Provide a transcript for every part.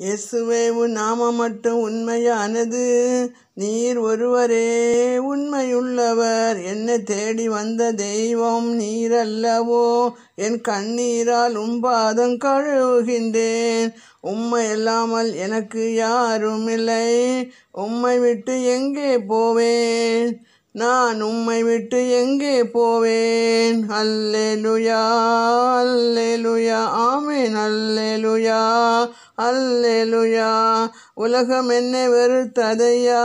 இயேசுவே உன் நாமம் மட்டும் உண்மையானது. நீர் ஒருவரே உண்மையுள்ளவர். என்னை தேடி வந்த தெய்வம் நீர் அல்லவோ என் கண்ணீரால் உம்பாதம் கழுவுகின்றேன். உம்மை இல்லாமல் எனக்கு யாரும் இல்லை. உம்மை விட்டு எங்கே போவேன்? நான் உம்மை விட்டு எங்கே போவேன்? அல்லேலுயா அல்லேலுயா ஆமேன் அல்லேலுயா அல்லேலுயா. உலகம் என்னை வெறுத்ததையா?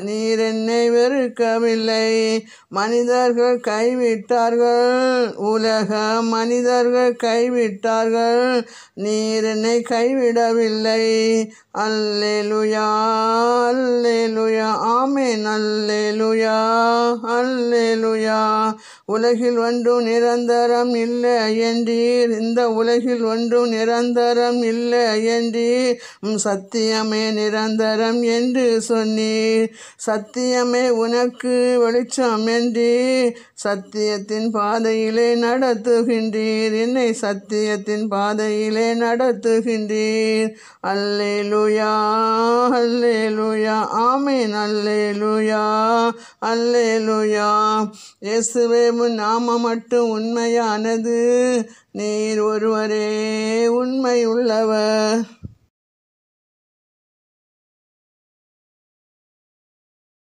நீர் என்னை வெறுக்கவில்லை. மனிதர்கள் கைவிட்டார்கள். உலக மனிதர்கள் கைவிட்டார்கள். நீர் என்னை கைவிடவில்லை. அல்லேலுயா அல்லேலுயா ஆமேன் அல்லேலுயா. அல்லேலுயா. உலகில் ஒன்றும் நிரந்தரம் இல்லை என்றீர். இந்த உலகில் ஒன்றும் நிரந்தரம் இல்லை என்றீர். உம் சத்தியமே நிரந்தரம் என்று சொன்னீர். சத்தியமே உனக்கு வெளிச்சம் என்றீர். சத்தியத்தின் பாதையிலே நடத்துகின்றீர். என்னை சத்தியத்தின் பாதையிலே நடத்துகின்றீர். அல்லேலுயா அல்லேலு அல்லேலுயா ஆமேன் அல்லேலுயா அல்லேலுயா இயேசுவே நாம நாமம் மட்டும் உண்மையானது. நீர் ஒருவரே உண்மை உள்ளவர்.